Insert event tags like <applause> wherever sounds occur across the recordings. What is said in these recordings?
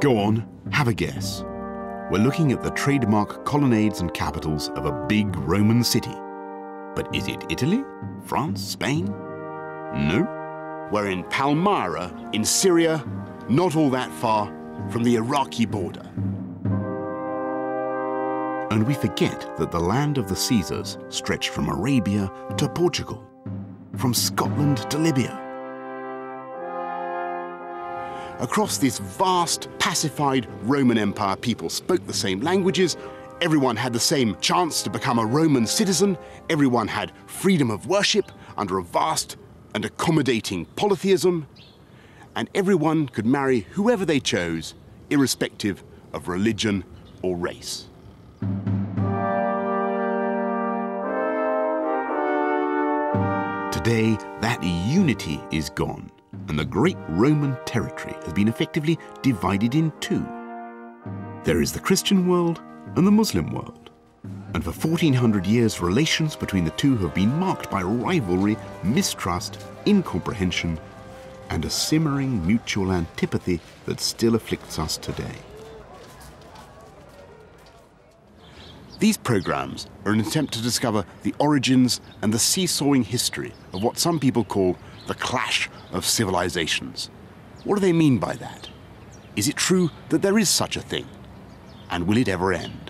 Go on, have a guess. We're looking at the trademark colonnades and capitals of a big Roman city. But is it Italy? France? Spain? No. We're in Palmyra, in Syria, not all that far from the Iraqi border. And we forget that the land of the Caesars stretched from Arabia to Portugal, from Scotland to Libya. Across this vast, pacified Roman Empire, people spoke the same languages, everyone had the same chance to become a Roman citizen, everyone had freedom of worship under a vast and accommodating polytheism, and everyone could marry whoever they chose, irrespective of religion or race. Today, that unity is gone and the great Roman territory has been effectively divided in two. There is the Christian world and the Muslim world. And for 1400 years, relations between the two have been marked by rivalry, mistrust, incomprehension, and a simmering mutual antipathy that still afflicts us today. These programs are an attempt to discover the origins and the seesawing history of what some people call the clash of civilizations. What do they mean by that? Is it true that there is such a thing? And will it ever end?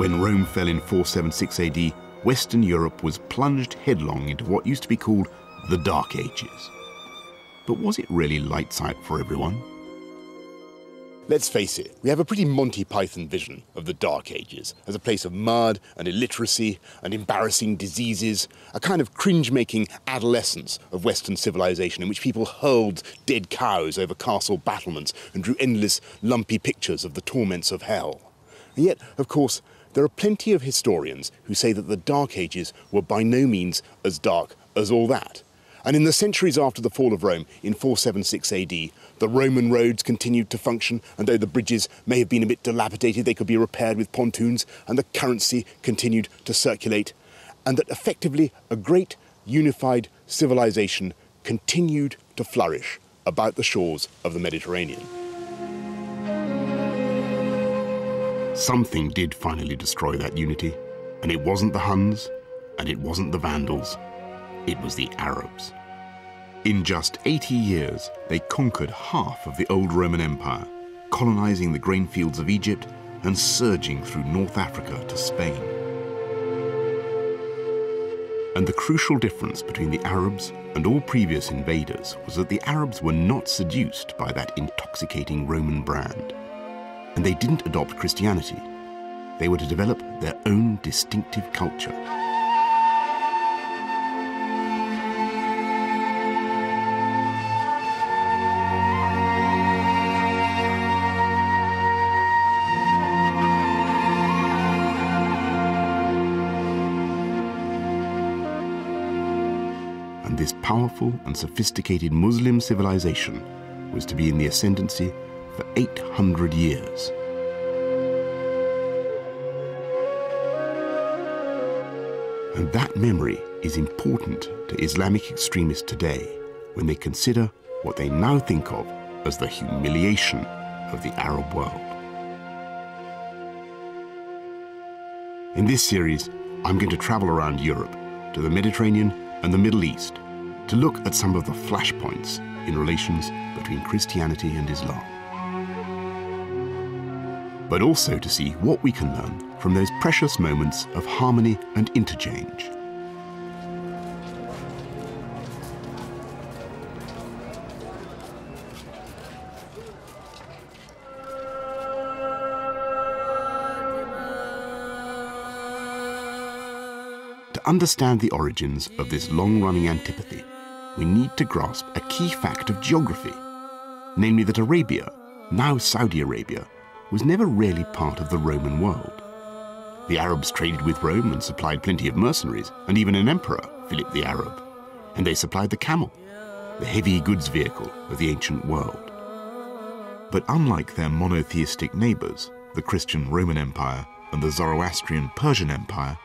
When Rome fell in 476 AD, Western Europe was plunged headlong into what used to be called the Dark Ages. But was it really lights out for everyone? Let's face it, we have a pretty Monty Python vision of the Dark Ages as a place of mud and illiteracy and embarrassing diseases, a kind of cringe making adolescence of Western civilization in which people hurled dead cows over castle battlements and drew endless lumpy pictures of the torments of hell. And yet, of course, there are plenty of historians who say that the Dark Ages were by no means as dark as all that. And in the centuries after the fall of Rome, in 476 AD, the Roman roads continued to function, and though the bridges may have been a bit dilapidated, they could be repaired with pontoons, and the currency continued to circulate, and that effectively a great unified civilization continued to flourish about the shores of the Mediterranean. Something did finally destroy that unity, and it wasn't the Huns, and it wasn't the Vandals, it was the Arabs. In just 80 years, they conquered half of the old Roman Empire, colonizing the grain fields of Egypt and surging through North Africa to Spain. And the crucial difference between the Arabs and all previous invaders was that the Arabs were not seduced by that intoxicating Roman brand and they didn't adopt Christianity. They were to develop their own distinctive culture. And this powerful and sophisticated Muslim civilization was to be in the ascendancy for 800 years. And that memory is important to Islamic extremists today when they consider what they now think of as the humiliation of the Arab world. In this series, I'm going to travel around Europe to the Mediterranean and the Middle East to look at some of the flashpoints in relations between Christianity and Islam but also to see what we can learn from those precious moments of harmony and interchange. To understand the origins of this long-running antipathy, we need to grasp a key fact of geography, namely that Arabia, now Saudi Arabia, was never really part of the Roman world. The Arabs traded with Rome and supplied plenty of mercenaries, and even an emperor, Philip the Arab. and they supplied the camel, the heavy goods vehicle of the ancient world. But unlike their monotheistic neighbors, the Christian Roman Empire and the Zoroastrian Persian Empire,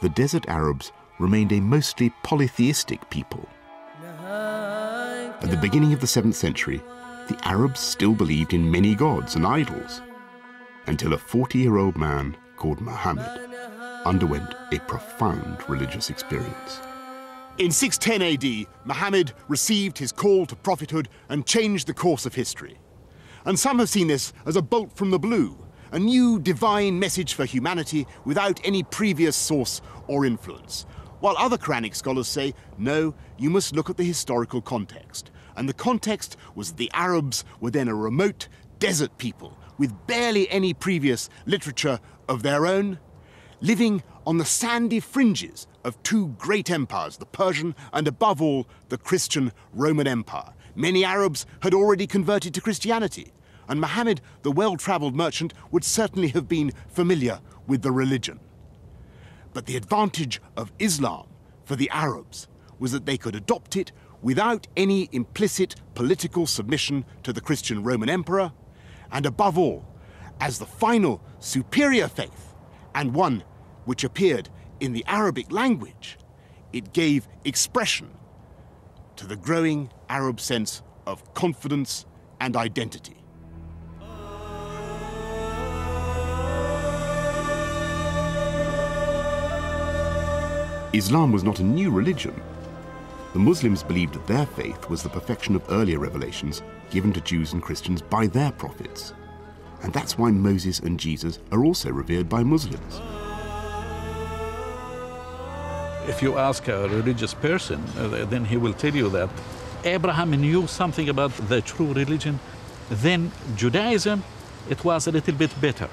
the desert Arabs remained a mostly polytheistic people. At the beginning of the 7th century, the Arabs still believed in many gods and idols, until a 40 year old man called Muhammad underwent a profound religious experience. In 610 AD, Muhammad received his call to prophethood and changed the course of history. And some have seen this as a bolt from the blue, a new divine message for humanity without any previous source or influence. While other Quranic scholars say, no, you must look at the historical context. And the context was that the Arabs were then a remote desert people with barely any previous literature of their own, living on the sandy fringes of two great empires, the Persian and above all, the Christian Roman Empire. Many Arabs had already converted to Christianity, and Muhammad, the well traveled merchant, would certainly have been familiar with the religion. But the advantage of Islam for the Arabs was that they could adopt it without any implicit political submission to the Christian Roman Emperor, and above all, as the final superior faith, and one which appeared in the Arabic language, it gave expression to the growing Arab sense of confidence and identity. Islam was not a new religion. The Muslims believed that their faith was the perfection of earlier revelations given to Jews and Christians by their prophets. And that's why Moses and Jesus are also revered by Muslims. If you ask a religious person, uh, then he will tell you that Abraham knew something about the true religion. Then Judaism, it was a little bit better.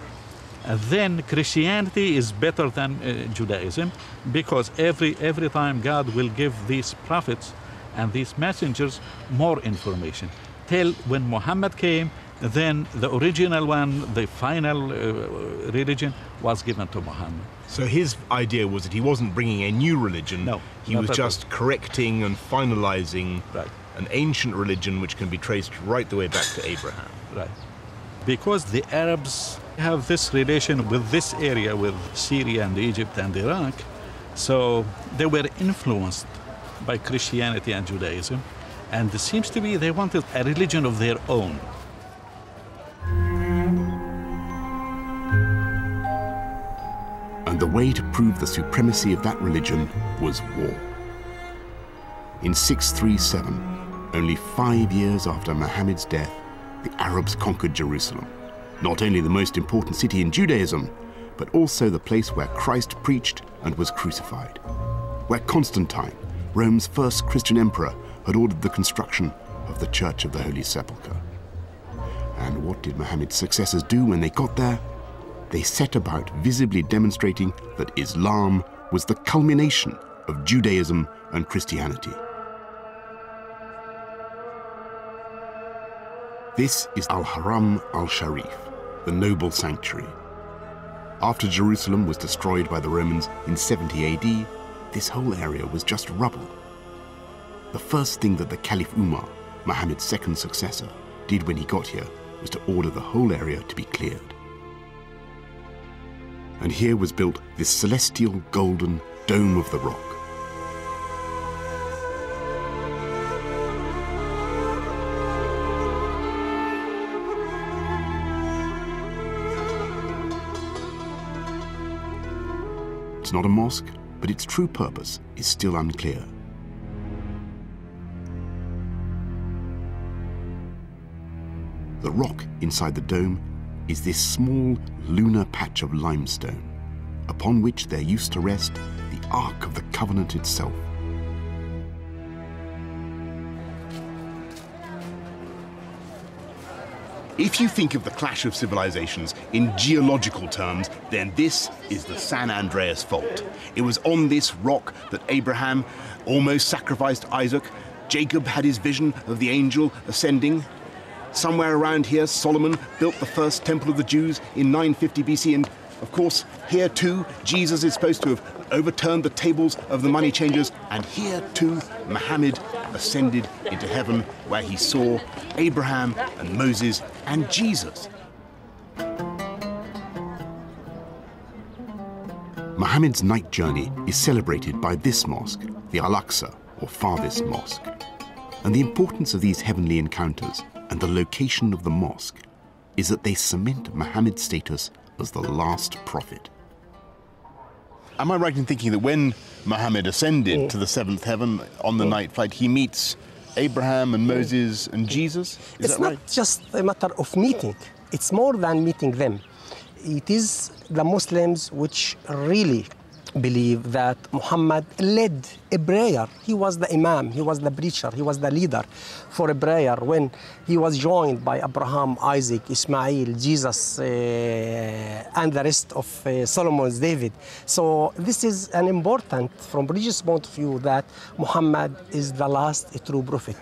And then Christianity is better than uh, Judaism because every, every time God will give these prophets and these messengers more information. Till when Muhammad came, then the original one, the final uh, religion, was given to Muhammad. So his idea was that he wasn't bringing a new religion. No, he was just correcting and finalizing right. an ancient religion which can be traced right the way back to Abraham. Right. Because the Arabs have this relation with this area, with Syria and Egypt and Iraq, so they were influenced by Christianity and Judaism, and it seems to be they wanted a religion of their own. And the way to prove the supremacy of that religion was war. In 637, only five years after Muhammad's death, the Arabs conquered Jerusalem not only the most important city in Judaism, but also the place where Christ preached and was crucified, where Constantine, Rome's first Christian emperor, had ordered the construction of the Church of the Holy Sepulchre. And what did Muhammad's successors do when they got there? They set about visibly demonstrating that Islam was the culmination of Judaism and Christianity. This is Al Haram al Sharif, the noble sanctuary. After Jerusalem was destroyed by the Romans in 70 AD, this whole area was just rubble. The first thing that the Caliph Umar, Muhammad's second successor, did when he got here was to order the whole area to be cleared. And here was built this celestial golden dome of the rock, It's not a mosque, but its true purpose is still unclear. Rock inside the dome is this small lunar patch of limestone, upon which there used to rest the Ark of the Covenant itself. If you think of the clash of civilizations in geological terms, then this is the San Andreas Fault. It was on this rock that Abraham almost sacrificed Isaac. Jacob had his vision of the angel ascending. Somewhere around here, Solomon built the first temple of the Jews in 950 BC, and Of course, here too, Jesus is supposed to have overturned the tables of the money changers, and here too, Muhammad ascended into heaven where he saw Abraham and Moses and Jesus. Muhammad's night journey is celebrated by this mosque, the Al-Aqsa, or farthest mosque. And the importance of these heavenly encounters and the location of the mosque is that they cement Muhammad's status as the last prophet. Am I right in thinking that when Muhammad ascended to the seventh heaven on the night flight, he meets Abraham and Moses and Jesus? Is it's that not right? just a matter of meeting, it's more than meeting them. It is the Muslims which really believe that Muhammad led a prayer. He was the Imam, he was the preacher, he was the leader for a prayer when he was joined by Abraham, Isaac, Ismail, Jesus, uh, and the rest of uh, Solomon's David. So, this is an important, from religious point of view, that Muhammad is the last true prophet.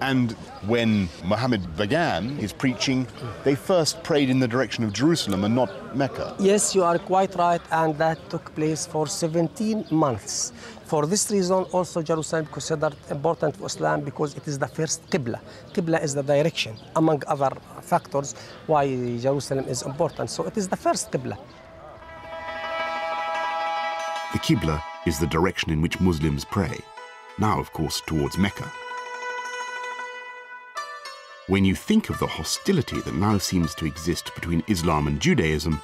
And when Muhammad began his preaching, they first prayed in the direction of Jerusalem and not Mecca. Yes, you are quite right, and that took place for 17 months. For this reason, also Jerusalem is considered important for Islam because it is the first Qibla. Qibla is the direction, among other factors why Jerusalem is important. So it is the first Qibla. The Qibla is the direction in which Muslims pray, now, of course, towards Mecca. When you think of the hostility that now seems to exist between Islam and Judaism,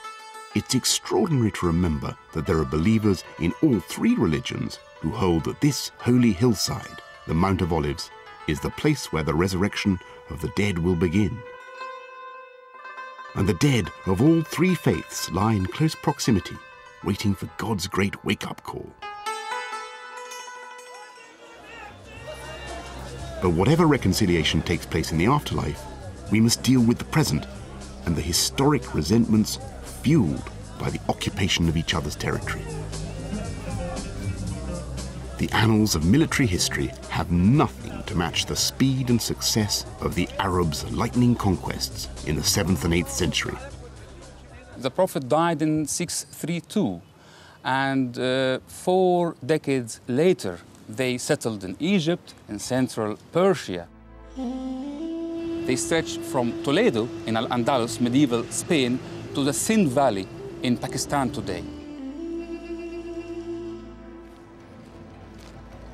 it's extraordinary to remember that there are believers in all three religions who hold that this holy hillside, the Mount of Olives, is the place where the resurrection of the dead will begin. And the dead of all three faiths lie in close proximity, waiting for God's great wake up call. But whatever reconciliation takes place in the afterlife, we must deal with the present and the historic resentments fueled by the occupation of each other's territory. The annals of military history have nothing to match the speed and success of the Arabs' lightning conquests in the 7th and 8th century. The Prophet died in 632, and uh, four decades later, they settled in Egypt, in central Persia. They stretched from Toledo in Al Andalus, medieval Spain, to the Sindh Valley in Pakistan today.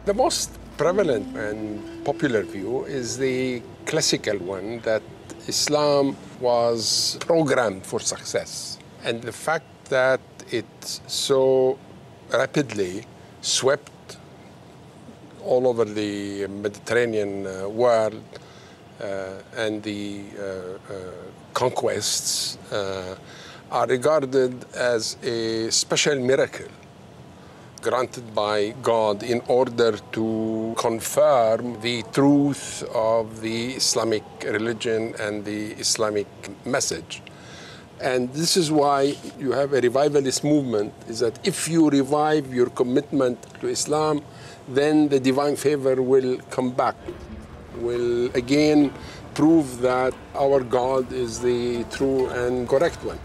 The most prevalent and popular view is the classical one that Islam was programmed for success. And the fact that it so rapidly swept all over the Mediterranean uh, world uh, and the uh, conquests are regarded as a special miracle granted by God in order to confirm the truth of the Islamic religion and the Islamic message. And this is why you have a revivalist movement, is that if you revive your commitment to Islam, then the divine favor will come back, will again prove that our God is the true and correct one.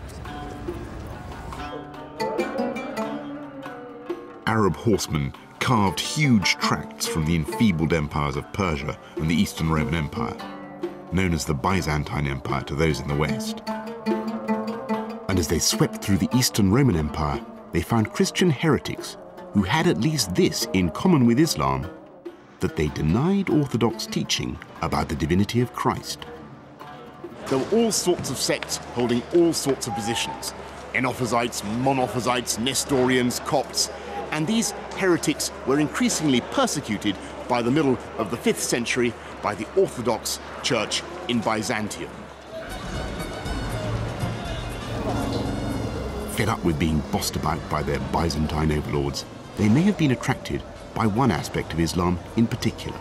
Arab horsemen carved huge tracts from the enfeebled empires of Persia and the Eastern Roman Empire, known as the Byzantine Empire to those in the West. And as they swept through the Eastern Roman Empire, they found Christian heretics who had at least this in common with Islam that they denied orthodox teaching about the divinity of Christ. There were all sorts of sects holding all sorts of positions Enophysites, Monophysites, Nestorians, Copts, and these heretics were increasingly persecuted by the middle of the 5th century by the Orthodox Church in Byzantium. Fed up with being bossed about by their Byzantine overlords, they may have been attracted by one aspect of Islam in particular.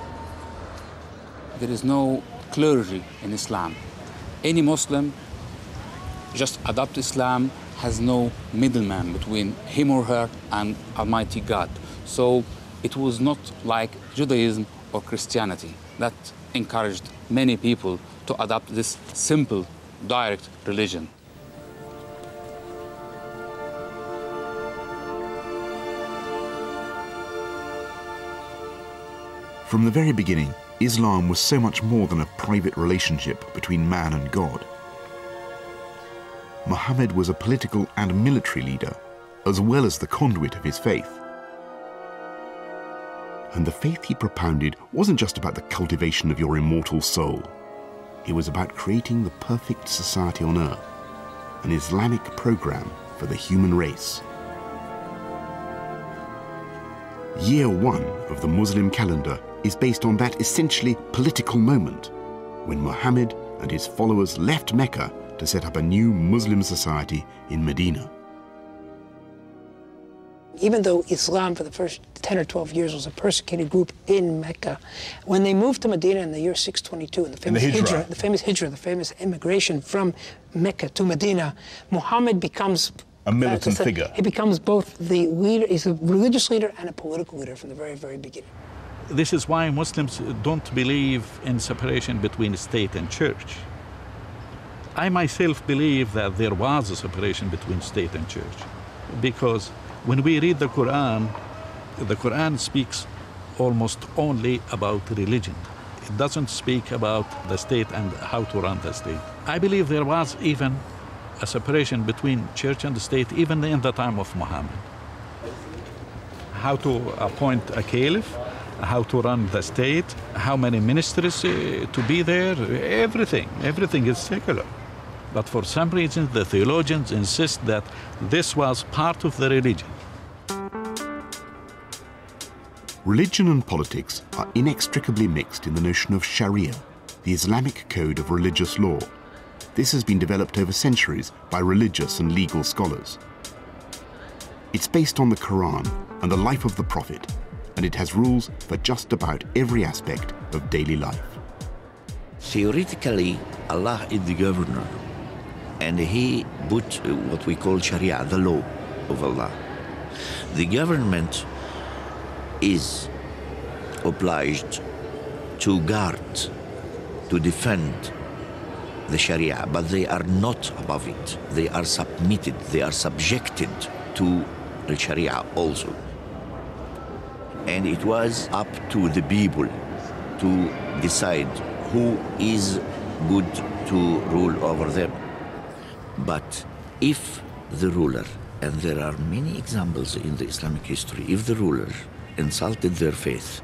There is no clergy in Islam. Any Muslim just adopt Islam has no middleman between him or her and Almighty God. So it was not like Judaism or Christianity that encouraged many people to adopt this simple, direct religion. From the very beginning, Islam was so much more than a private relationship between man and God. Muhammad was a political and military leader, as well as the conduit of his faith. And the faith he propounded wasn't just about the cultivation of your immortal soul. It was about creating the perfect society on earth, an Islamic program for the human race. Year one of the Muslim calendar is based on that essentially political moment when Muhammad and his followers left Mecca to set up a new Muslim society in Medina. Even though Islam for the first 10 or 12 years was a persecuted group in Mecca, when they moved to Medina in the year 622, in the famous the Hijrah. Hijrah, the famous Hijrah, the famous immigration from Mecca to Medina, Muhammad becomes A militant uh, figure. He becomes both the leader, he's a religious leader and a political leader from the very, very beginning. This is why Muslims don't believe in separation between state and church. I myself believe that there was a separation between state and church because when we read the Quran, the Quran speaks almost only about religion. It doesn't speak about the state and how to run the state. I believe there was even a separation between church and state even in the time of Muhammad. How to appoint a caliph, how to run the state, how many ministers uh, to be there, everything, everything is secular. But for some reason, the theologians insist that this was part of the religion. Religion and politics are inextricably mixed in the notion of Sharia, the Islamic code of religious law. This has been developed over centuries by religious and legal scholars. It's based on the Quran and the life of the Prophet, and it has rules for just about every aspect of daily life. Theoretically, Allah is the governor, and He put what we call Sharia, the law of Allah. The government is obliged to guard, to defend the Sharia, but they are not above it. They are submitted, they are subjected to the Sharia also. And it was up to the people to decide who is good to rule over them. But if the ruler, and there are many examples in the Islamic history, if the ruler insulted their faith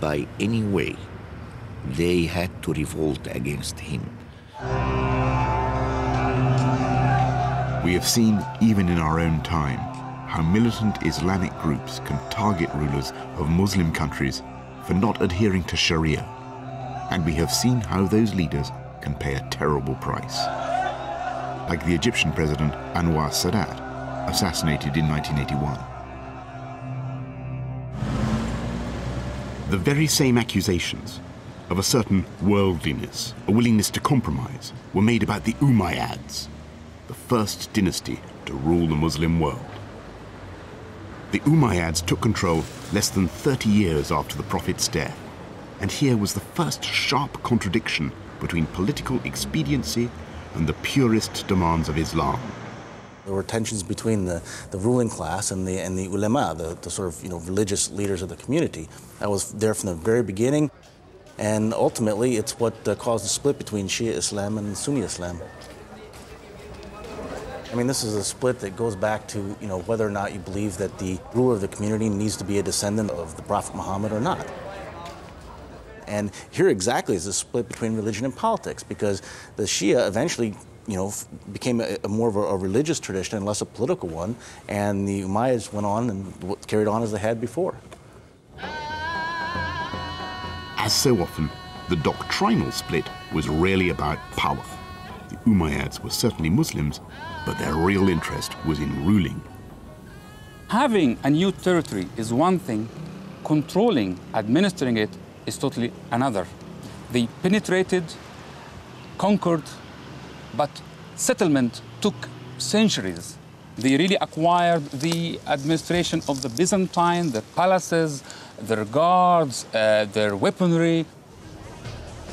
by any way, they had to revolt against him. We have seen, even in our own time, how militant Islamic groups can target rulers of Muslim countries for not adhering to Sharia. And we have seen how those leaders can pay a terrible price. Like the Egyptian president Anwar Sadat, assassinated in 1981. The very same accusations of a certain worldliness, a willingness to compromise, were made about the Umayyads, the first dynasty to rule the Muslim world. The Umayyads took control less than 30 years after the Prophet's death, and here was the first sharp contradiction between political expediency and the purist demands of Islam. There were tensions between the, the ruling class and the, and the ulama, the, the sort of you know, religious leaders of the community. That was there from the very beginning, and ultimately it's what uh, caused the split between Shia Islam and Sunni Islam. I mean, this is a split that goes back to you know whether or not you believe that the ruler of the community needs to be a descendant of the Prophet Muhammad or not. And here exactly is the split between religion and politics, because the Shia eventually, you know, became a, a more of a, a religious tradition and less a political one, and the Umayyads went on and carried on as they had before. As so often, the doctrinal split was really about power. The Umayyads were certainly Muslims, but their real interest was in ruling. Having a new territory is one thing, controlling, administering it is totally another. They penetrated, conquered, but settlement took centuries. They really acquired the administration of the Byzantine, their palaces, their guards, uh, their weaponry.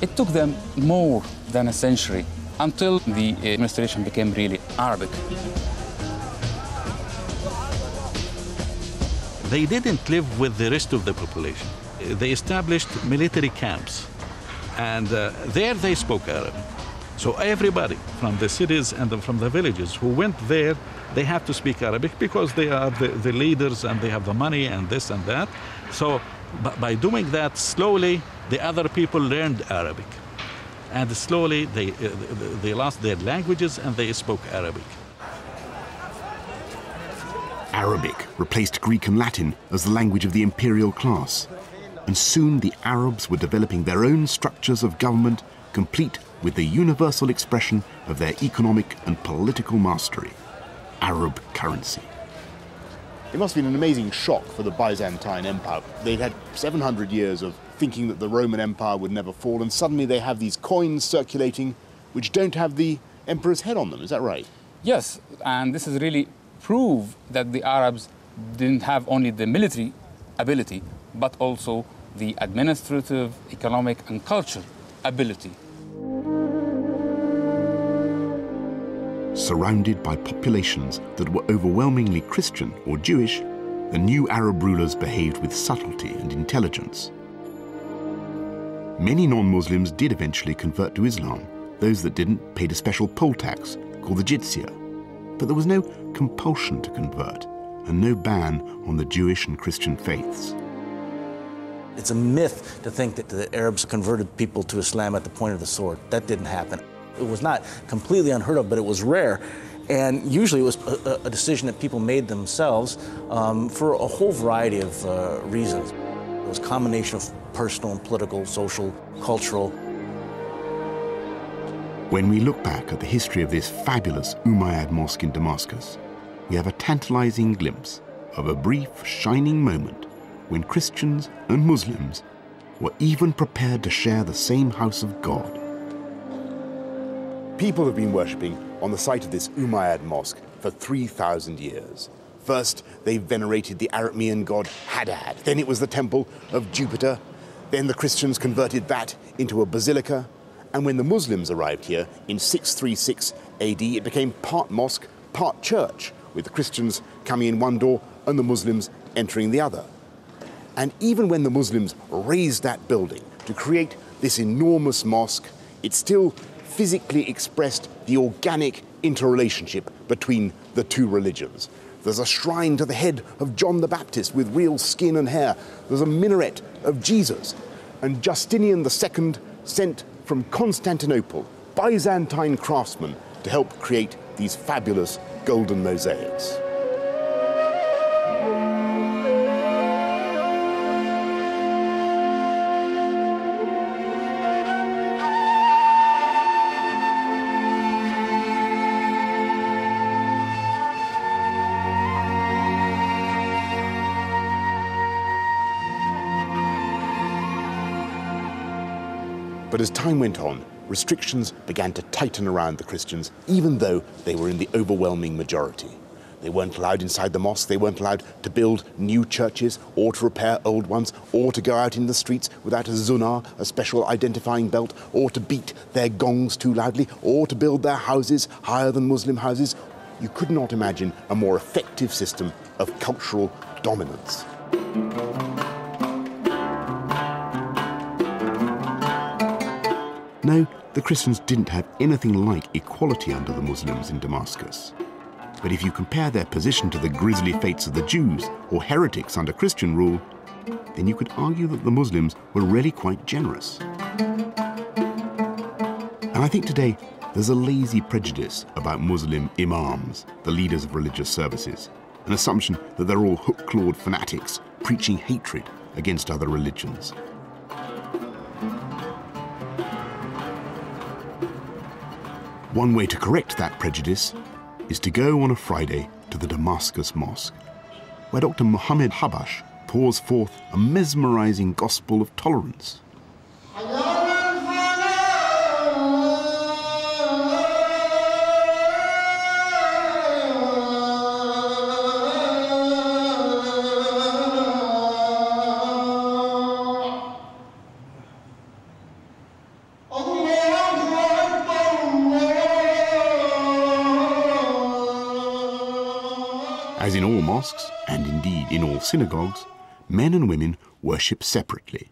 It took them more than a century until the administration became really Arabic. They didn't live with the rest of the population. they established military camps, and uh, there they spoke Arabic. So everybody from the cities and from the villages who went there, they have to speak Arabic because they are the, the leaders and they have the money and this and that. So by doing that, slowly the other people learned Arabic. And slowly they, uh, they lost their languages and they spoke Arabic. Arabic replaced Greek and Latin as the language of the imperial class. And soon the Arabs were developing their own structures of government, complete with the universal expression of their economic and political mastery Arab currency. It must have been an amazing shock for the Byzantine Empire. They'd had 700 years of thinking that the Roman Empire would never fall, and suddenly they have these coins circulating which don't have the emperor's head on them. Is that right? Yes, and this is really prove that the Arabs didn't have only the military ability, but also the administrative, economic, and cultural ability. Surrounded by populations that were overwhelmingly Christian or Jewish, the new Arab rulers behaved with subtlety and intelligence. Many non Muslims did eventually convert to Islam. Those that didn't paid a special poll tax called the jizya. But there was no compulsion to convert and no ban on the Jewish and Christian faiths. It's a myth to think that the Arabs converted people to Islam at the point of the sword. That didn't happen. It was not completely unheard of, but it was rare. And usually it was a, a decision that people made themselves um, for a whole variety of uh, reasons. It was a combination of personal and political, social, cultural. When we look back at the history of this fabulous Umayyad mosque in Damascus, we have a tantalizing glimpse of a brief, shining moment when Christians and Muslims were even prepared to share the same house of God. People have been worshipping on the site of this Umayyad mosque for 3,000 years. First, they venerated the Aramean god Hadad. Then it was the temple of Jupiter. Then the Christians converted that into a basilica. And when the Muslims arrived here in 636 AD, it became part mosque, part church, with the Christians coming in one door and the Muslims entering the other. And even when the Muslims razed that building to create this enormous mosque, it still physically expressed the organic interrelationship between the two religions. There's a shrine to the head of John the Baptist with real skin and hair. There's a minaret of Jesus. And Justinian II sent from Constantinople Byzantine craftsmen to help create these fabulous golden mosaics. But as time went on, restrictions began to tighten around the Christians, even though they were in the overwhelming majority. They weren't allowed inside the mosque, they weren't allowed to build new churches or to repair old ones or to go out in the streets without a zunar, a special identifying belt, or to beat their gongs too loudly, or to build their houses higher than Muslim houses. You could not imagine a more effective system of cultural dominance. No, the Christians didn't have anything like equality under the Muslims in Damascus. But if you compare their position to the grisly fates of the Jews or heretics under Christian rule, then you could argue that the Muslims were really quite generous. And I think today there's a lazy prejudice about Muslim imams, the leaders of religious services, an assumption that they're all hook-clawed fanatics preaching hatred against other religions. One way to correct that prejudice is to go on a Friday to the Damascus Mosque, where Dr. Mohammed Habash pours forth a mesmerizing gospel of tolerance. As in all mosques, and indeed in all synagogues, men and women worship separately.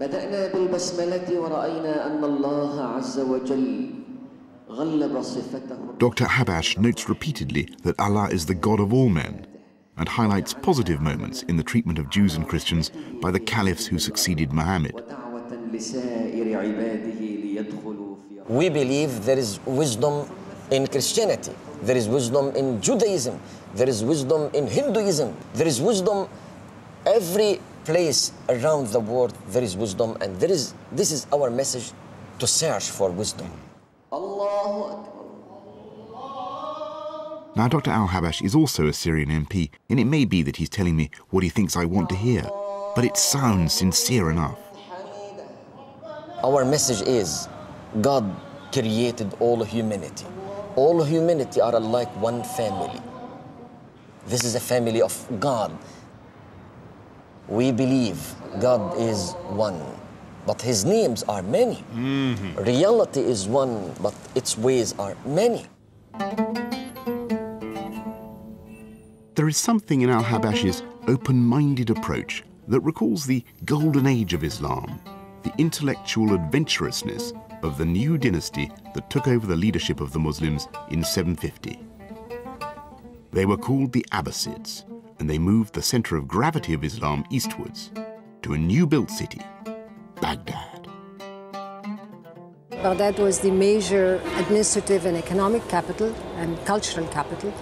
بدأنا بالبسملة ورأينا أن الله عز وجل غلب صفته Dr. Habash notes repeatedly that Allah is the God of all men and highlights positive moments in the treatment of Jews and Christians by the caliphs who succeeded Muhammad. ودعوة لسائر عباده ليدخلوا في We believe there is wisdom in Christianity, There is wisdom in Judaism. There is wisdom in Hinduism. There is wisdom every place around the world. There is wisdom, and there is this is our message to search for wisdom. Now, Dr. Al Habash is also a Syrian MP, and it may be that he's telling me what he thinks I want to hear, but it sounds sincere enough. Our message is God created all humanity. All humanity are like one family. This is a family of God. We believe God is one, but his names are many. Mm-hmm. Reality is one, but its ways are many. There is something in Al Habash's open minded approach that recalls the golden age of Islam, the intellectual adventurousness of the new dynasty that took over the leadership of the Muslims in 750. They were called the Abbasids, and they moved the center of gravity of Islam eastwards to a new built city, Baghdad. Baghdad was the major administrative and economic capital and cultural capital,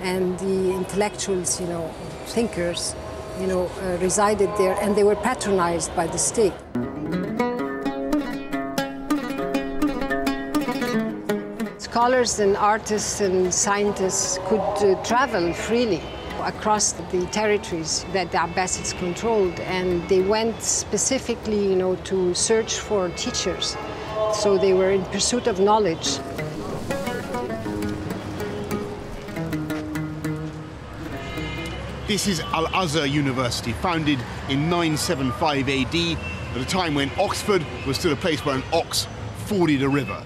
and the intellectuals, you know, thinkers, you know, uh, resided there, and they were patronized by the state. Scholars and artists and scientists could uh, travel freely across the territories that the Abbasids controlled, and they went specifically, you know, to search for teachers. So they were in pursuit of knowledge. This is Al Azhar University, founded in 975 AD, at a time when Oxford was still a place where an ox forded a river.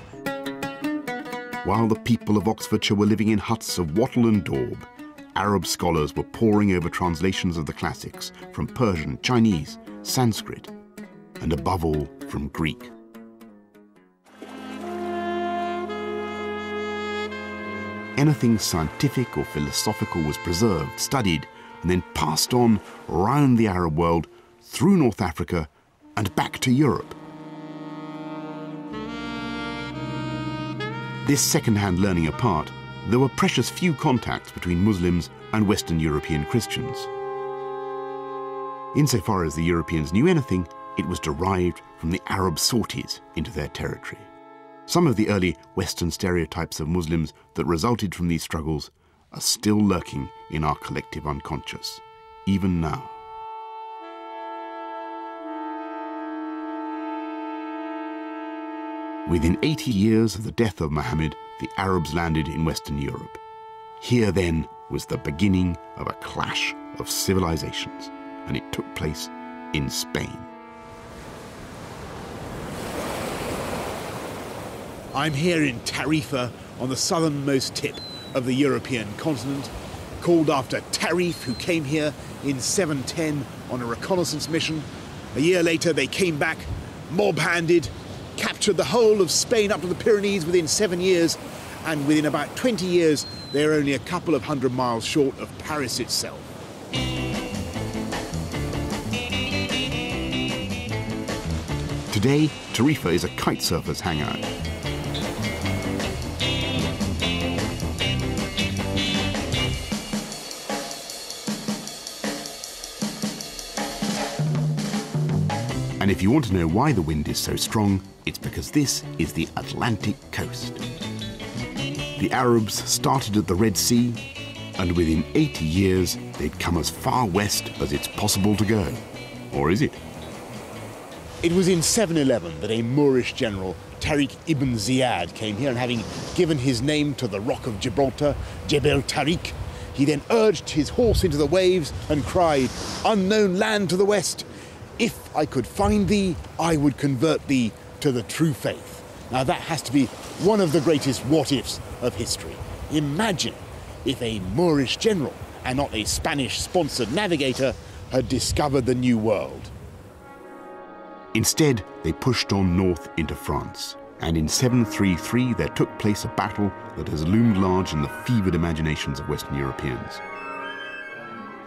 While the people of Oxfordshire were living in huts of wattle and daub, Arab scholars were poring over translations of the classics from Persian, Chinese, Sanskrit, and above all, from Greek. Anything scientific or philosophical was preserved, studied, and then passed on round the Arab world, through North Africa, and back to Europe. This second-hand learning apart, there were precious few contacts between Muslims and Western European Christians. Insofar as the Europeans knew anything, it was derived from the Arab sorties into their territory. Some of the early Western stereotypes of Muslims that resulted from these struggles are still lurking in our collective unconscious, even now. Within 80 years of the death of Muhammad, the Arabs landed in Western Europe. Here then was the beginning of a clash of civilizations, and it took place in Spain. I'm here in Tarifa on the southernmost tip of the European continent, called after Tarif, who came here in 710 on a reconnaissance mission. A year later, they came back, mob handed, captured the whole of Spain up to the Pyrenees within seven years, and within about 20 years, they're only a couple of hundred miles short of Paris itself. Today, Tarifa is a kite surfers hangout. If you want to know why the wind is so strong, it's because this is the Atlantic coast. The Arabs started at the Red Sea, and within 80 years, they'd come as far west as it's possible to go. Or is it? It was in 711 that a Moorish general, Tariq ibn Ziyad, came here, and having given his name to the rock of Gibraltar, Jebel Tariq, he then urged his horse into the waves and cried, Unknown land to the west, if I could find thee, I would convert thee to the true faith. Now, that has to be one of the greatest what ifs of history. Imagine if a Moorish general, and not a Spanish sponsored navigator, had discovered the New World. Instead, they pushed on north into France, and in 733 there took place a battle that has loomed large in the fevered imaginations of Western Europeans.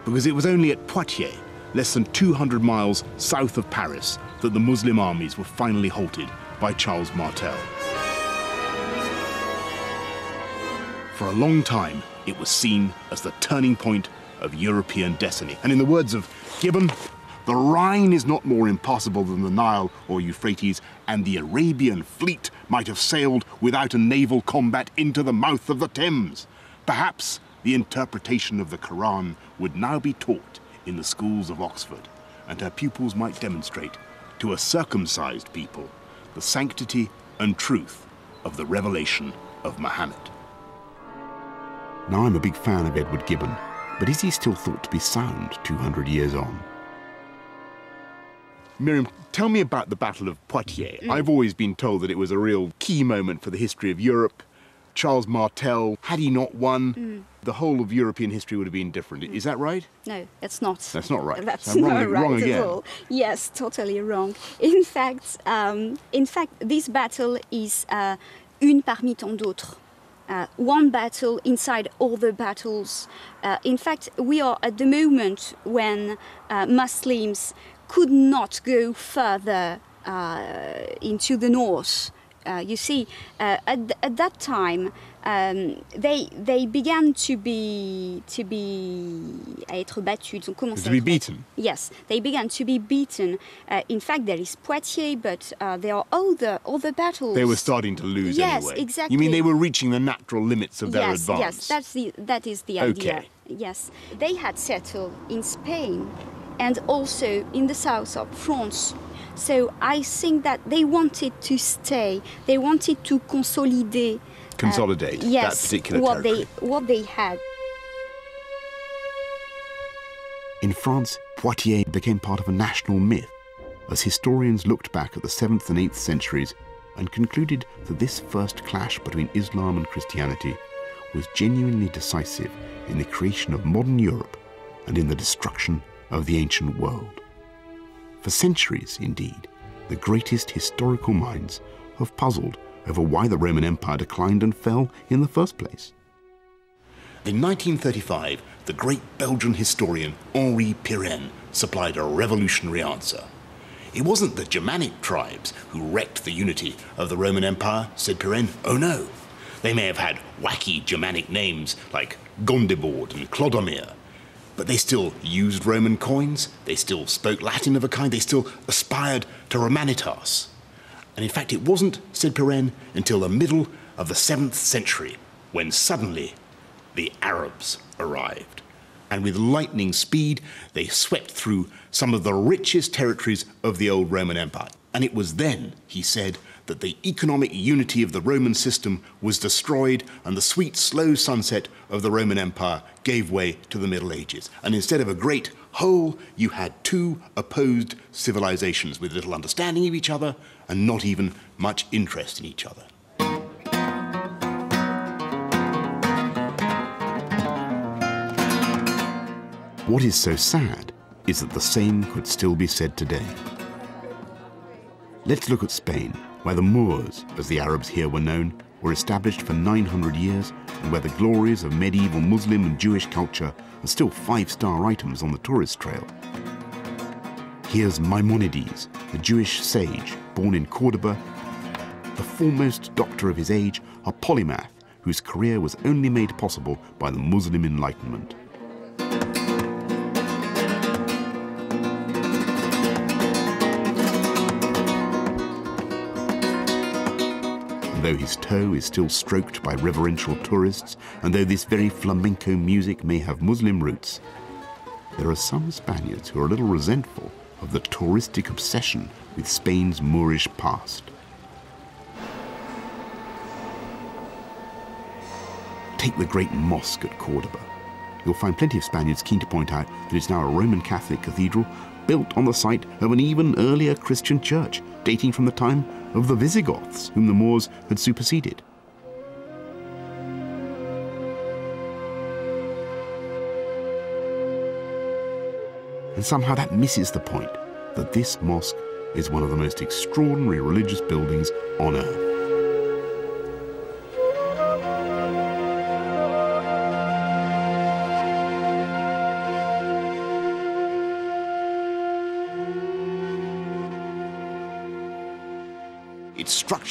Because it was only at Poitiers, less than 200 miles south of Paris, that the Muslim armies were finally halted by Charles Martel. For a long time, it was seen as the turning point of European destiny. And in the words of Gibbon, the Rhine is not more impassable than the Nile or Euphrates, and the Arabian fleet might have sailed without a naval combat into the mouth of the Thames. Perhaps the interpretation of the Quran would now be taught in the schools of Oxford, and her pupils might demonstrate to a circumcised people the sanctity and truth of the revelation of Muhammad. Now, I'm a big fan of Edward Gibbon, but is he still thought to be sound 200 years on? Miriam, tell me about the Battle of Poitiers. Mm. I've always been told that it was a real key moment for the history of Europe. Charles Martel, had he not won, Mm. the whole of European history would have been different. Is that right? No, that's not. That's not right. That's not right wrong at again. all. Yes, totally wrong. In fact, um, in fact, this battle is uh, une parmi tant d'autres. Uh, one battle inside all the battles. Uh, in fact, we are at the moment when uh, Muslims could not go further uh, into the north. Uh, you see, uh, at, th- at that time, um, they they began to be to be à être battus. Ils ont commencé To be beaten. Yes, they began to be beaten. Uh, in fact, there is Poitiers, but uh, there are other other battles. They were starting to lose Yes, anyway. exactly. You mean they were reaching the natural limits of their yes, advance? yes, that's the that is the idea. Okay. Yes, they had settled in Spain and also in the south of France. So I think that they wanted to stay. They wanted to consolidate. uh, Consolidate that particular what territory. they what they had. In France, Poitiers became part of a national myth as historians looked back at the 7th and 8th centuries and concluded that this first clash between Islam and Christianity was genuinely decisive in the creation of modern Europe and in the destruction of the ancient world. For centuries, indeed, the greatest historical minds have puzzled over why the Roman Empire declined and fell in the first place. In 1935, the great Belgian historian Henri Pirenne supplied a revolutionary answer. It wasn't the Germanic tribes who wrecked the unity of the Roman Empire, said Pirenne. Oh no. They may have had wacky Germanic names like Gondebaud and Clodomir, but they still used Roman coins, they still spoke Latin of a kind, they still aspired to Romanitas. And in fact, it wasn't, said Pirenne, until the middle of the 7th century when suddenly the Arabs arrived. And with lightning speed, they swept through some of the richest territories of the old Roman Empire. And it was then, he said, that the economic unity of the Roman system was destroyed and the sweet, slow sunset of the Roman Empire gave way to the Middle Ages. And instead of a great whole, you had two opposed civilizations with little understanding of each other and not even much interest in each other. What is so sad is that the same could still be said today. Let's look at Spain, where the Moors, as the Arabs here were known, were established for 900 years and where the glories of medieval Muslim and Jewish culture are still five star items on the tourist trail. Here's Maimonides, the Jewish sage born in Cordoba, the foremost doctor of his age, a polymath whose career was only made possible by the Muslim Enlightenment. Though his toe is still stroked by reverential tourists, and though this very flamenco music may have Muslim roots, there are some Spaniards who are a little resentful of the touristic obsession with Spain's Moorish past. Take the great mosque at Cordoba. You'll find plenty of Spaniards keen to point out that it's now a Roman Catholic cathedral built on the site of an even earlier Christian church, dating from the time of the Visigoths, whom the Moors had superseded. And somehow that misses the point that this mosque is one of the most extraordinary religious buildings on earth.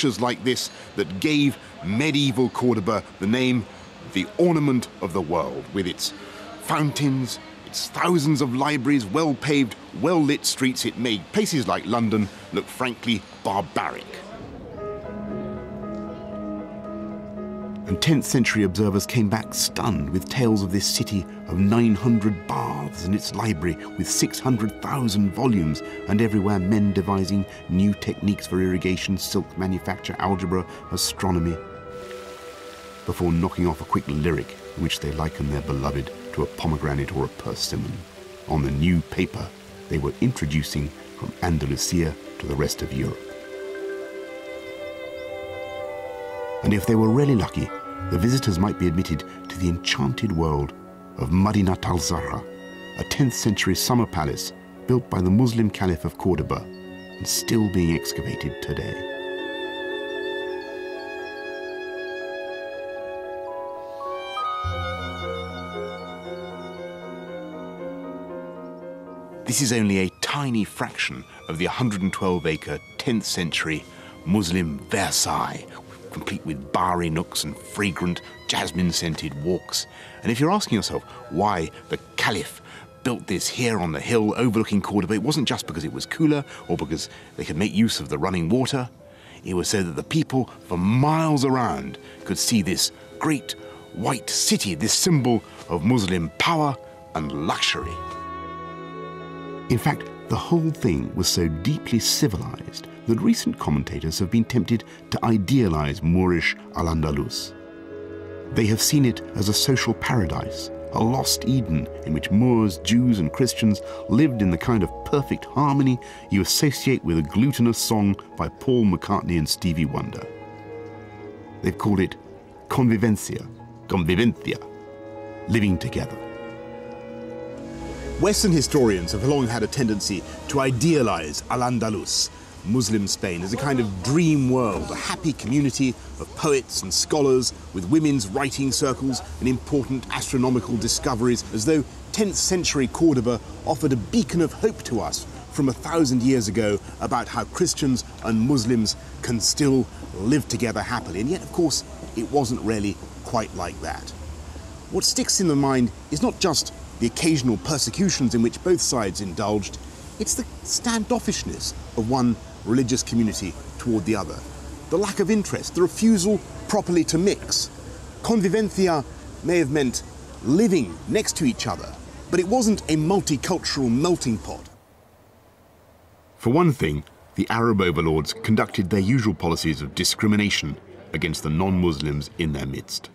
Structures like this that gave medieval Cordoba the name the ornament of the world, with its fountains, its thousands of libraries, well paved, well lit streets. It made places like London look frankly barbaric. And 10th century observers came back stunned with tales of this city of 900 baths and its library with 600,000 volumes, and everywhere men devising new techniques for irrigation, silk manufacture, algebra, astronomy. Before knocking off a quick lyric in which they liken their beloved to a pomegranate or a persimmon on the new paper they were introducing from Andalusia to the rest of Europe. And if they were really lucky, the visitors might be admitted to the enchanted world of Madinat al-Zahra, a 10th century summer palace built by the Muslim Caliph of Cordoba and still being excavated today. This is only a tiny fraction of the 112 acre 10th century Muslim Versailles, complete with bar nooks and fragrant jasmine scented walks. And if you're asking yourself why the Caliph built this here on the hill overlooking Cordoba, it wasn't just because it was cooler or because they could make use of the running water. It was so that the people for miles around could see this great white city, this symbol of Muslim power and luxury. In fact, the whole thing was so deeply civilized that recent commentators have been tempted to idealize Moorish Al Andalus. They have seen it as a social paradise, a lost Eden in which Moors, Jews, and Christians lived in the kind of perfect harmony you associate with a glutinous song by Paul McCartney and Stevie Wonder. They've called it convivencia, convivencia, living together. Western historians have long had a tendency to idealize Al Andalus, Muslim Spain, as a kind of dream world, a happy community of poets and scholars with women's writing circles and important astronomical discoveries, as though 10th century Cordoba offered a beacon of hope to us from a thousand years ago about how Christians and Muslims can still live together happily. And yet, of course, it wasn't really quite like that. What sticks in the mind is not just the occasional persecutions in which both sides indulged, it's the standoffishness of one religious community toward the other, the lack of interest, the refusal properly to mix. Convivencia may have meant living next to each other, but it wasn't a multicultural melting pot. For one thing, the Arab overlords conducted their usual policies of discrimination against the non Muslims in their midst.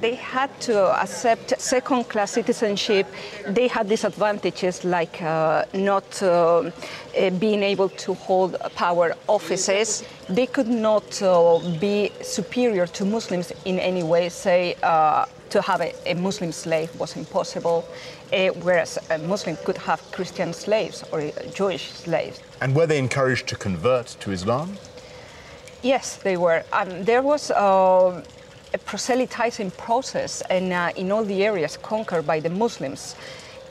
They had to accept second class citizenship. They had disadvantages like uh, not uh, uh, being able to hold power offices. They could not uh, be superior to Muslims in any way, say, uh, to have a, a, Muslim slave was impossible, uh, whereas a Muslim could have Christian slaves or Jewish slaves. And were they encouraged to convert to Islam? Yes, they were. And there was a proselytizing process and, uh, in all the areas conquered by the Muslims.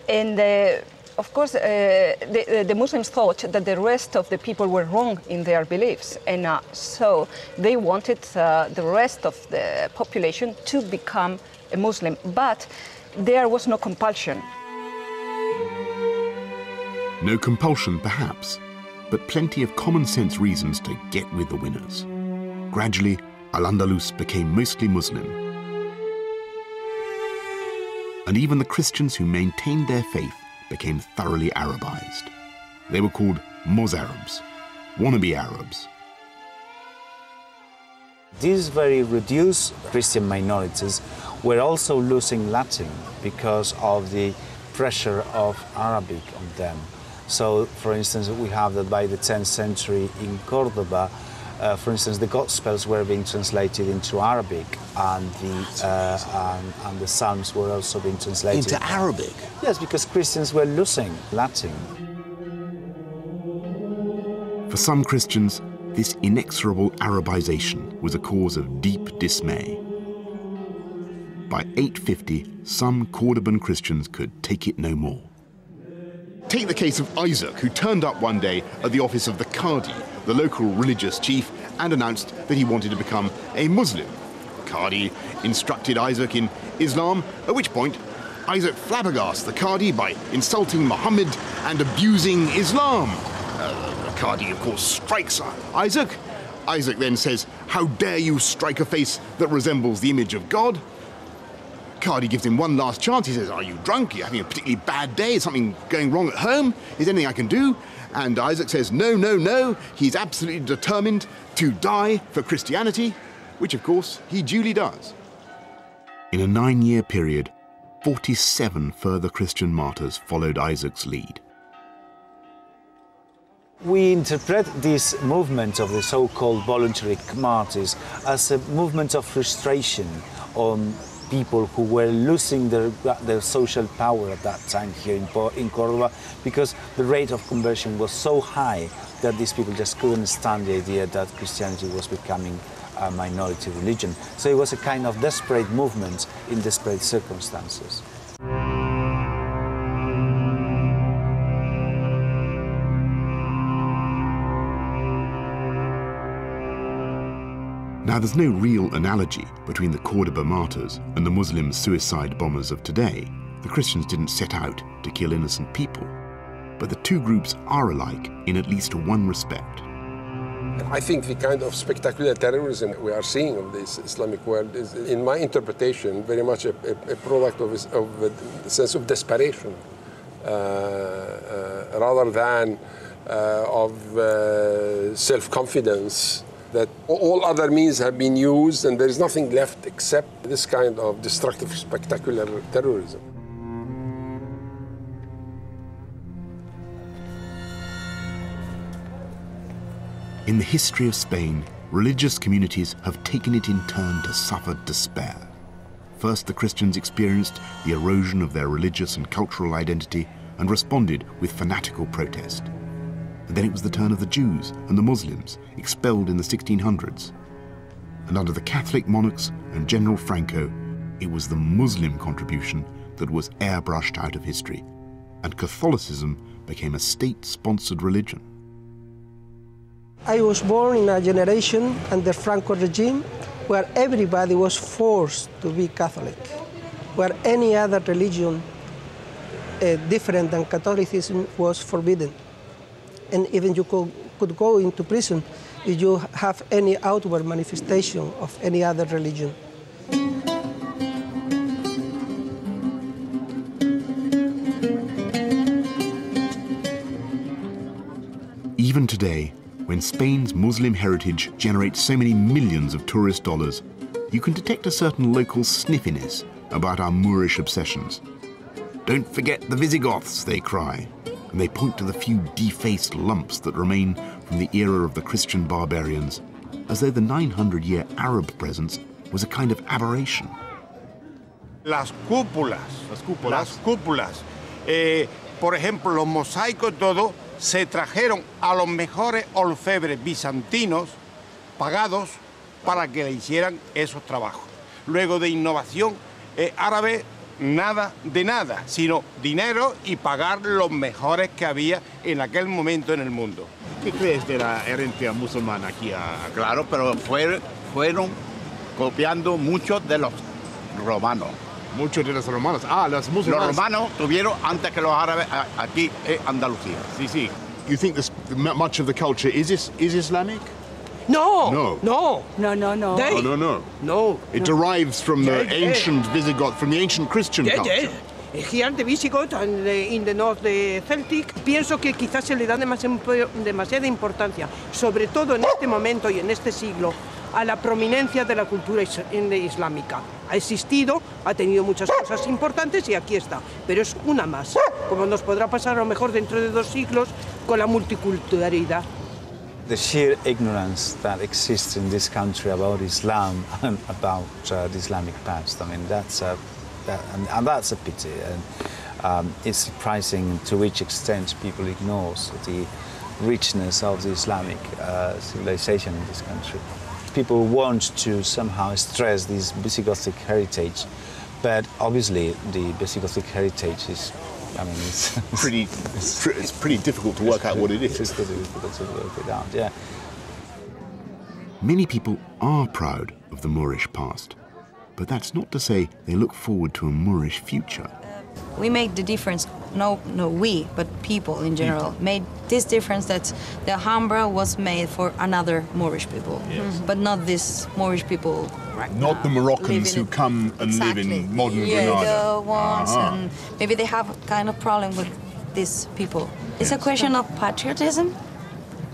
And uh, of course, uh, the, the, Muslims thought that the rest of the people were wrong in their beliefs, and uh, so they wanted uh, the rest of the population to become a Muslim. But there was no compulsion. No compulsion, perhaps, but plenty of common sense reasons to get with the winners. Gradually, Al-Andalus became mostly Muslim. And even the Christians who maintained their faith became thoroughly Arabized. They were called Mozarabs, wannabe Arabs. These very reduced Christian minorities were also losing Latin because of the pressure of Arabic on them. So, for instance, we have that by the 10th century in Cordoba, uh, for instance, the Gospels were being translated into Arabic, and the uh, and, and, the Psalms were also being translated into Arabic. Yes, because Christians were losing Latin. For some Christians, this inexorable Arabization was a cause of deep dismay. By 850, some Cordoban Christians could take it no more. Take the case of Isaac, who turned up one day at the office of the Qadi, the local religious chief, and announced that he wanted to become a Muslim. Qadi instructed Isaac in Islam, at which point Isaac flabbergasted the Qadi by insulting Muhammad and abusing Islam. Uh, the Qadi, of course, strikes Isaac. Isaac then says, How dare you strike a face that resembles the image of God? Qadi gives him one last chance. He says, Are you drunk? Are you having a particularly bad day? Is something going wrong at home? Is anything I can do? And Isaac says, No, no, no. He's absolutely determined to die for Christianity, which of course he duly does. In a nine year period, 47 further Christian martyrs followed Isaac's lead. We interpret this movement of the so called voluntary martyrs as a movement of frustration on people who were losing their, their social power at that time here in, in Cordoba because the rate of conversion was so high that these people just couldn't stand the idea that Christianity was becoming a minority religion. So it was a kind of desperate movement in desperate circumstances. Now, there's no real analogy between the Cordoba martyrs and the Muslim suicide bombers of today. The Christians didn't set out to kill innocent people. But the two groups are alike in at least one respect. I think the kind of spectacular terrorism we are seeing of this Islamic world is, in my interpretation, very much a, a, product of, of a sense of desperation uh, uh, rather than uh, of uh, self-confidence that all other means have been used and there is nothing left except this kind of destructive, spectacular terrorism. In the history of Spain, religious communities have taken it in turn to suffer despair. First, the Christians experienced the erosion of their religious and cultural identity and responded with fanatical protest. And then it was the turn of the Jews and the Muslims, expelled in the 1600s. And under the Catholic monarchs and General Franco, it was the Muslim contribution that was airbrushed out of history, and Catholicism became a state sponsored religion. I was born in a generation under Franco regime where everybody was forced to be Catholic, where any other religion uh, different than Catholicism was forbidden and even you could, could go into prison if you have any outward manifestation of any other religion. Even today, when Spain's Muslim heritage generates so many millions of tourist dollars, you can detect a certain local sniffiness about our Moorish obsessions. Don't forget the Visigoths, they cry, and they point to the few defaced lumps that remain from the era of the Christian barbarians, as though the 900 year Arab presence was a kind of aberration. Las cúpulas, las cúpulas, las cúpulas eh, por ejemplo, los mosaicos, todo, se trajeron a los mejores orfebres bizantinos pagados para que le hicieran esos trabajos. Luego de innovación eh, árabe nada de nada, sino dinero y pagar los mejores que había en aquel momento en el mundo. ¿Qué crees de la herencia musulmana aquí? A... Claro, pero fueron copiando muchos de los romanos. Muchos de los romanos. Ah, los musulmanes. Los romanos tuvieron antes que los árabes aquí en Andalucía. Sí, sí. You think this, much of the culture is, is Islamic? No. No. No. No, no, no. They, oh, no, no. No. It derives from the yeah, ancient yeah. Visigoth, from the ancient Christian yeah, culture. The Visigoth and the, in the north the Celtic, pienso que quizás se le da demasiada importancia, sobre todo en este momento y en este siglo, a la prominencia de la cultura islámica. Ha existido, ha tenido muchas cosas importantes y aquí está, pero es una más, como nos podrá pasar a lo mejor dentro de dos siglos con la multiculturalidad. The sheer ignorance that exists in this country about Islam <laughs> and about uh, the Islamic past. I mean, that's a, that, and, and, that's a pity. And um, it's surprising to which extent people ignore the richness of the Islamic uh, civilization in this country. People want to somehow stress this Visigothic heritage, but obviously the Visigothic heritage is I mean, it's, <laughs> pretty. It's, it's pretty difficult to work out what it is. It's difficult to work it out. Yeah. Many people are proud of the Moorish past, but that's not to say they look forward to a Moorish future. We made the difference. No, no, we, but people in general people. made this difference that the Alhambra was made for another Moorish people, yes. but not this Moorish people right Not now, the Moroccans who come and exactly. live in modern yeah, Granada. The ones, uh-huh. and maybe they have kind of problem with these people. It's a question of patriotism.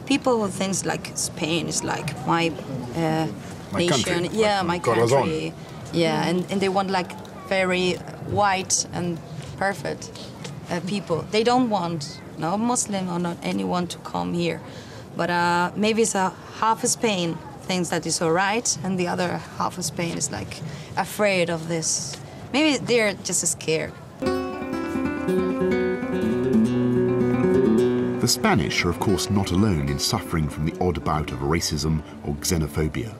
People who think like Spain is like my, uh, my nation. Country. Yeah, my country. Yeah, and, and they want like very white and perfect uh, people. They don't want no Muslim or not anyone to come here. But uh, maybe it's a half of Spain thinks that is all right, and the other half of Spain is like afraid of this. Maybe they're just scared. The Spanish are, of course, not alone in suffering from the odd bout of racism or xenophobia.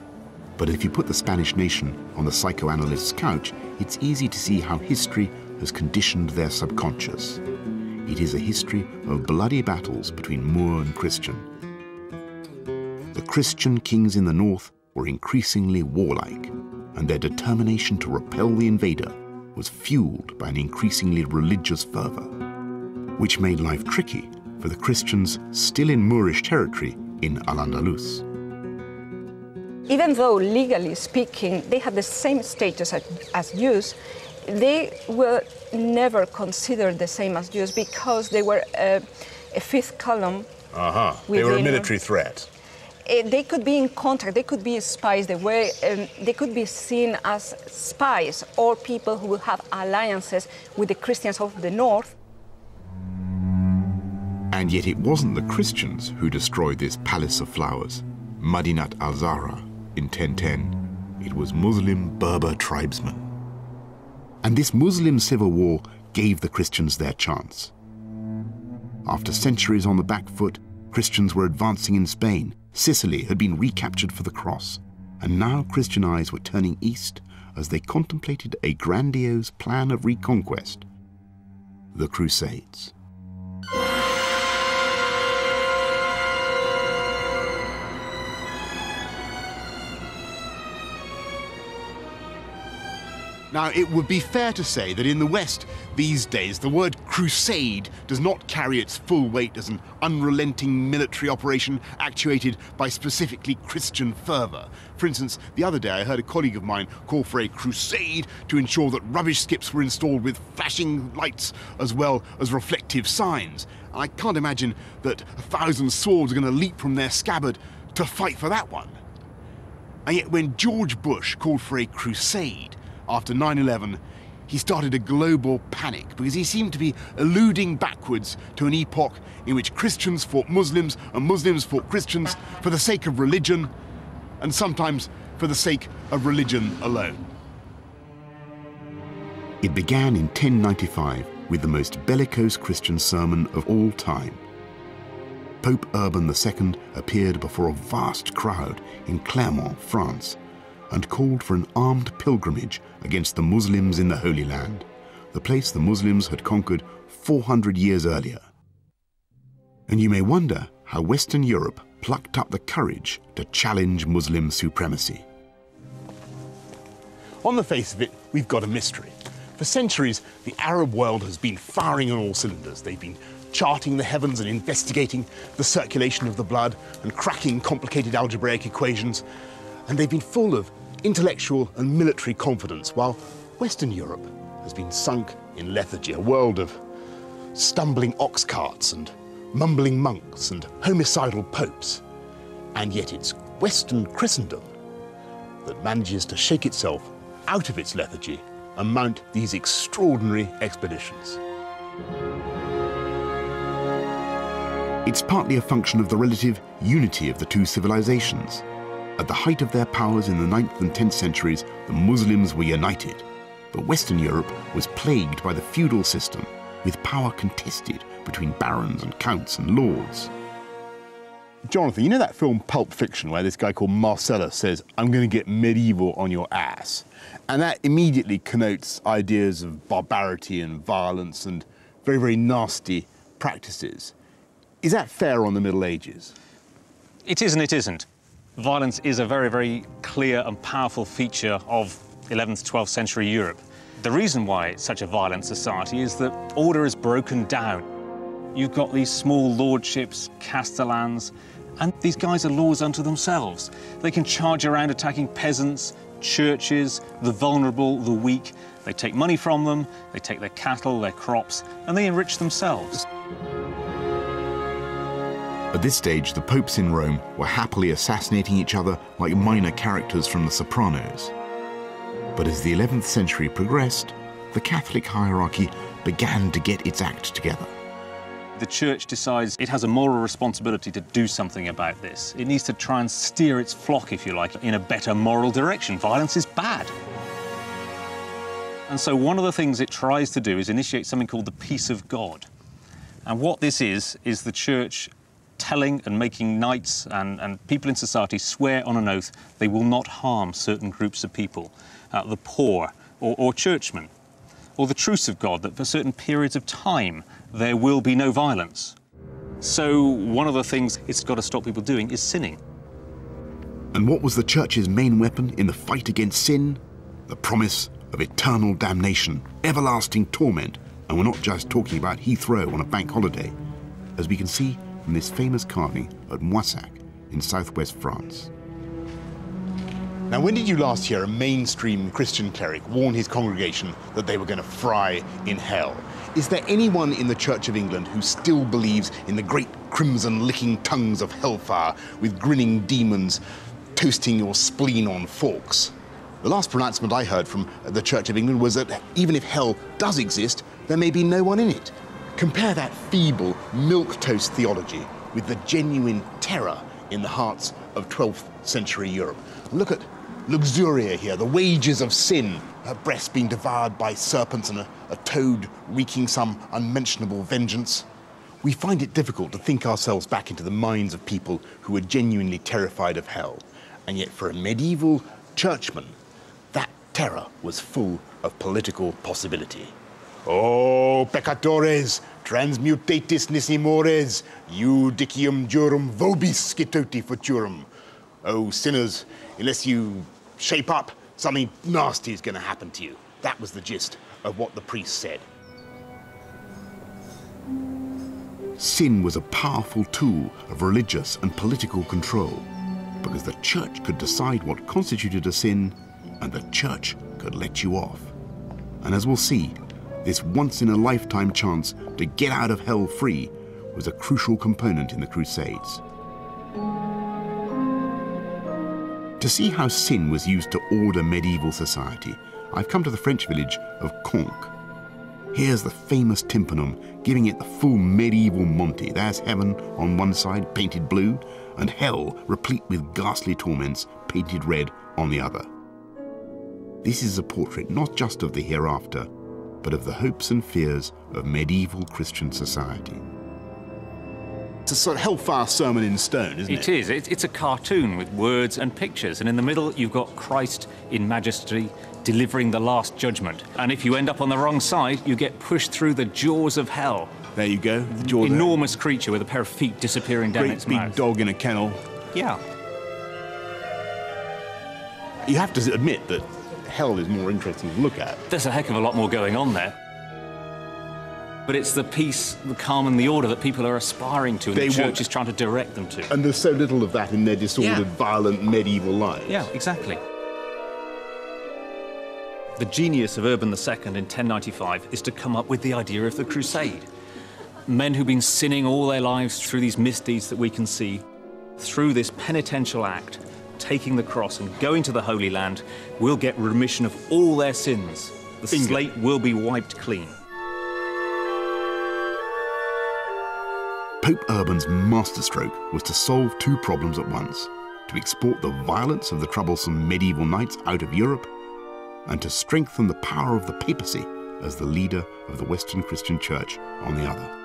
But if you put the Spanish nation on the psychoanalyst's couch, it's easy to see how history has conditioned their subconscious. It is a history of bloody battles between Moor and Christian, the Christian kings in the north were increasingly warlike, and their determination to repel the invader was fueled by an increasingly religious fervor, which made life tricky for the Christians still in Moorish territory in Al-Andalus. Even though legally speaking they had the same status as Jews, they were never considered the same as Jews because they were a, a fifth column. Uh-huh. They were a military threat. Eh, they could be in contact, they could be spies, they, were, um, they could be seen as spies or people who have alliances with the Christians of the north. And yet it wasn't the Christians who destroyed this palace of flowers, Madinat al-Zahra, in 1010. It was Muslim Berber tribesmen. And this Muslim civil war gave the Christians their chance. After centuries on the back foot, Christians were advancing in Spain Sicily had been recaptured for the cross, and now Christian eyes were turning east as they contemplated a grandiose plan of reconquest the Crusades. Now, it would be fair to say that in the West these days, the word crusade does not carry its full weight as an unrelenting military operation actuated by specifically Christian fervour. For instance, the other day I heard a colleague of mine call for a crusade to ensure that rubbish skips were installed with flashing lights as well as reflective signs. I can't imagine that a thousand swords are going to leap from their scabbard to fight for that one. And yet, when George Bush called for a crusade, after 9 11, he started a global panic because he seemed to be alluding backwards to an epoch in which Christians fought Muslims and Muslims fought Christians for the sake of religion and sometimes for the sake of religion alone. It began in 1095 with the most bellicose Christian sermon of all time. Pope Urban II appeared before a vast crowd in Clermont, France, and called for an armed pilgrimage against the Muslims in the Holy Land, the place the Muslims had conquered 400 years earlier. And you may wonder how Western Europe plucked up the courage to challenge Muslim supremacy. On the face of it, we've got a mystery. For centuries, the Arab world has been firing on all cylinders. They've been charting the heavens and investigating the circulation of the blood and cracking complicated algebraic equations. And they've been full of intellectual and military confidence, while Western Europe has been sunk in lethargy, a world of stumbling ox carts and mumbling monks and homicidal popes. And yet it's Western Christendom that manages to shake itself out of its lethargy and mount these extraordinary expeditions. It's partly a function of the relative unity of the two civilizations. At the height of their powers in the 9th and 10th centuries, the Muslims were united. But Western Europe was plagued by the feudal system, with power contested between barons and counts and lords. Jonathan, you know that film Pulp Fiction where this guy called Marcellus says, I'm going to get medieval on your ass? And that immediately connotes ideas of barbarity and violence and very, very nasty practices. Is that fair on the Middle Ages? It is and it isn't. Violence is a very, very clear and powerful feature of 11th, 12th century Europe. The reason why it's such a violent society is that order is broken down. You've got these small lordships, castellans, and these guys are laws unto themselves. They can charge around attacking peasants, churches, the vulnerable, the weak. They take money from them, they take their cattle, their crops, and they enrich themselves. At this stage, the popes in Rome were happily assassinating each other like minor characters from The Sopranos. But as the 11th century progressed, the Catholic hierarchy began to get its act together. The church decides it has a moral responsibility to do something about this. It needs to try and steer its flock, if you like, in a better moral direction. Violence is bad. And so one of the things it tries to do is initiate something called the peace of God. And what this is, is the church telling and making knights and, and people in society swear on an oath they will not harm certain groups of people, uh, the poor or, or churchmen, or the truce of God, that for certain periods of time there will be no violence. So one of the things it's got to stop people doing is sinning. And what was the church's main weapon in the fight against sin? The promise of eternal damnation, everlasting torment. And we're not just talking about Heathrow on a bank holiday. As we can see from this famous carving at Moissac in southwest France. Now, when did you last hear a mainstream Christian cleric warn his congregation that they were going to fry in hell? Is there anyone in the Church of England who still believes in the great crimson licking tongues of hellfire with grinning demons toasting your spleen on forks? The last pronouncement I heard from the Church of England was that even if hell does exist, there may be no one in it. Compare that feeble milk toast theology with the genuine terror in the hearts of 12th century Europe. Look at Luxuria here, the wages of sin, her breast being devoured by serpents and a, a toad wreaking some unmentionable vengeance. We find it difficult to think ourselves back into the minds of people who were genuinely terrified of hell. And yet, for a medieval churchman, that terror was full of political possibility. Oh, peccatores, transmutatis nisi mores, judicium durum vobis scitote futurum. Oh, sinners, unless you shape up, something nasty is going to happen to you. That was the gist of what the priest said. Sin was a powerful tool of religious and political control because the church could decide what constituted a sin and the church could let you off. And as we'll see, this once in a lifetime chance to get out of hell free was a crucial component in the Crusades. To see how sin was used to order medieval society, I've come to the French village of Conques. Here's the famous tympanum, giving it the full medieval Monty. There's heaven on one side, painted blue, and hell, replete with ghastly torments, painted red on the other. This is a portrait not just of the hereafter, but of the hopes and fears of medieval Christian society. It's a sort of hellfire sermon in stone, isn't it? It is. It, it's a cartoon with words and pictures, and in the middle you've got Christ in majesty delivering the last judgment. And if you end up on the wrong side, you get pushed through the jaws of hell. There you go. The jaws Enormous creature with a pair of feet disappearing down Great its big mouth. dog in a kennel. Yeah. You have to admit that hell is more interesting to look at. There's a heck of a lot more going on there. But it's the peace, the calm, and the order that people are aspiring to, and They the church want- is trying to direct them to. And there's so little of that in their disordered, Yeah. violent medieval lives. Yeah, exactly. The genius of Urban II in 1095 is to come up with the idea of the crusade. Men who've been sinning all their lives through these misdeeds that we can see, through this penitential act, taking the cross and going to the Holy Land, will get remission of all their sins. The Bingo. slate will be wiped clean. Pope Urban's masterstroke was to solve two problems at once to export the violence of the troublesome medieval knights out of Europe, and to strengthen the power of the papacy as the leader of the Western Christian Church on the other.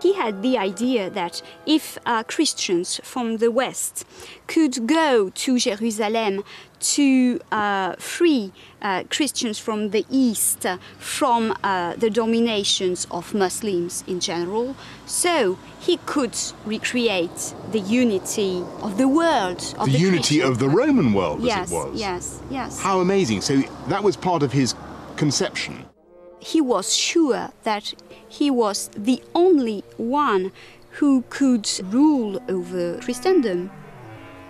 He had the idea that if uh, Christians from the West could go to Jerusalem to uh, free uh, Christians from the East from uh, the dominations of Muslims in general, so he could recreate the unity of the world. Of the, the unity Christian of the. Roman world, yes, as it was. Yes, yes. How amazing. So that was part of his conception. He was sure that he was the only one who could rule over Christendom.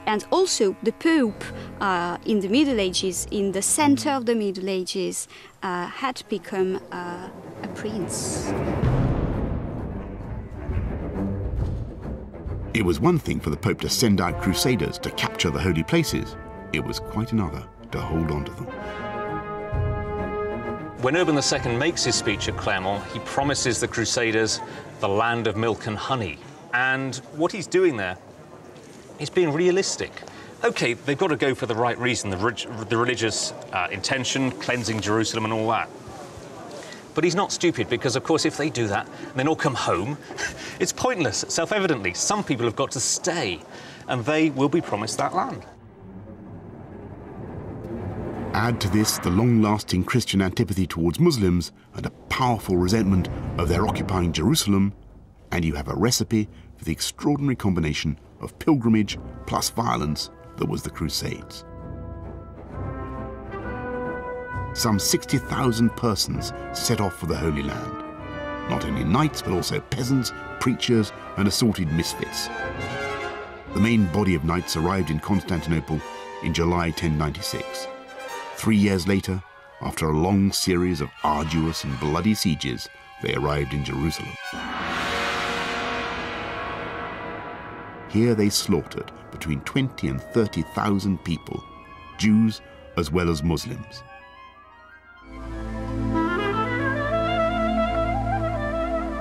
And also, the Pope uh, in the Middle Ages, in the center of the Middle Ages, uh, had become uh, a prince. It was one thing for the Pope to send out crusaders to capture the holy places, it was quite another to hold on to them. When Urban II makes his speech at Clermont, he promises the Crusaders the land of milk and honey. And what he's doing there is being realistic. OK, they've got to go for the right reason, the, the religious uh, intention, cleansing Jerusalem and all that. But he's not stupid because, of course, if they do that and then all come home, <laughs> it's pointless. Self evidently, some people have got to stay and they will be promised that land. Add to this the long lasting Christian antipathy towards Muslims and a powerful resentment of their occupying Jerusalem, and you have a recipe for the extraordinary combination of pilgrimage plus violence that was the Crusades. Some 60,000 persons set off for the Holy Land. Not only knights, but also peasants, preachers, and assorted misfits. The main body of knights arrived in Constantinople in July 1096. Three years later, after a long series of arduous and bloody sieges, they arrived in Jerusalem. Here they slaughtered between 20 and 30,000 people, Jews as well as Muslims.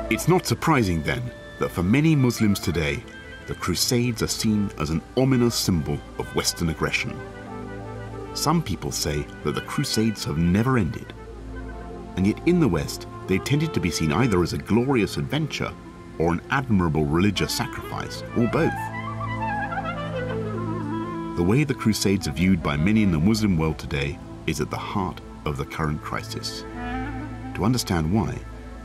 It's not surprising then that for many Muslims today, the Crusades are seen as an ominous symbol of Western aggression. Some people say that the Crusades have never ended. And yet in the West, they tended to be seen either as a glorious adventure or an admirable religious sacrifice, or both. The way the Crusades are viewed by many in the Muslim world today is at the heart of the current crisis. To understand why,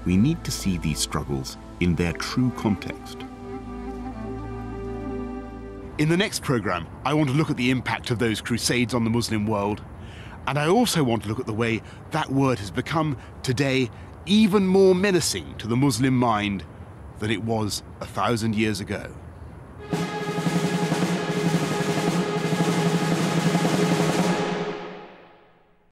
we need to see these struggles in their true context. In the next programme, I want to look at the impact of those crusades on the Muslim world. And I also want to look at the way that word has become today even more menacing to the Muslim mind than it was a thousand years ago.